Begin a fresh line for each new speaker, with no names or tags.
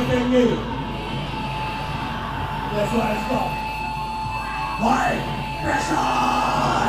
anything new. That's why it's called High Pressure!